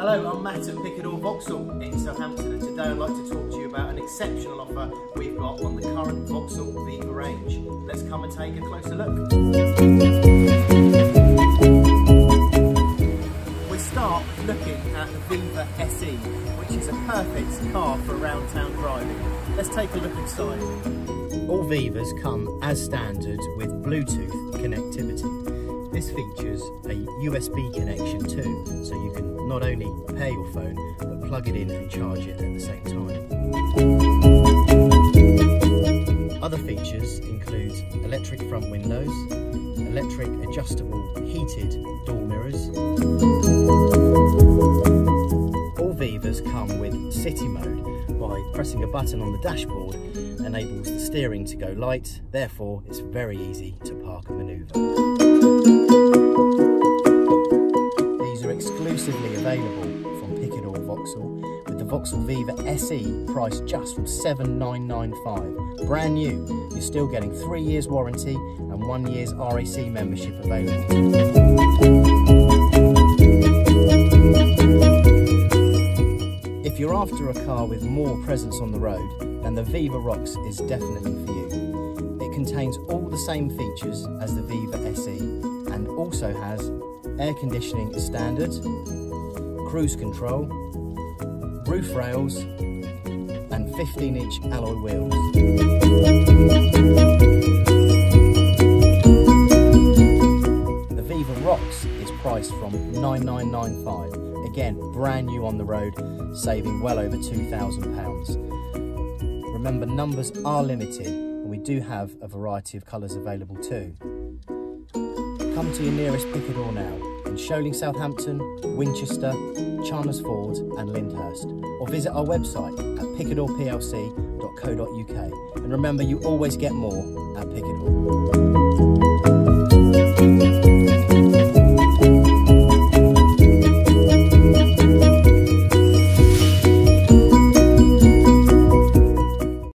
Hello, I'm Matt at Picador Vauxhall in Southampton and today I'd like to talk to you about an exceptional offer we've got on the current Vauxhall Viva range. Let's come and take a closer look. We start looking at the Viva SE, which is a perfect car for around town driving. Let's take a look inside. All Vivas come as standard with Bluetooth connectivity. This features a USB connection too, so you can not only pair your phone, but plug it in and charge it at the same time. Other features include electric front windows, electric adjustable heated door mirrors. All Vivas come with city mode by pressing a button on the dashboard enables the steering to go light, therefore it's very easy to park and manoeuvre. Vauxhall Viva SE priced just from 7995 Brand new, you're still getting three years warranty and one year's RAC membership available. If you're after a car with more presence on the road, then the Viva Rocks is definitely for you. It contains all the same features as the Viva SE and also has air conditioning standard, cruise control, roof rails and 15 inch alloy wheels. The Viva Rocks is priced from 9995 again brand new on the road saving well over £2,000. Remember numbers are limited and we do have a variety of colours available too. Come to your nearest Picador now in Sholing Southampton, Winchester, Chandlers Ford and Lyndhurst or visit our website at picadorplc.co.uk and remember you always get more at Picador.